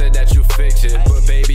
said that you fix it, but baby.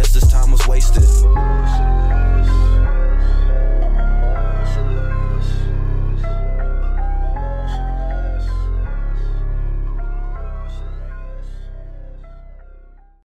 guess this time was wasted.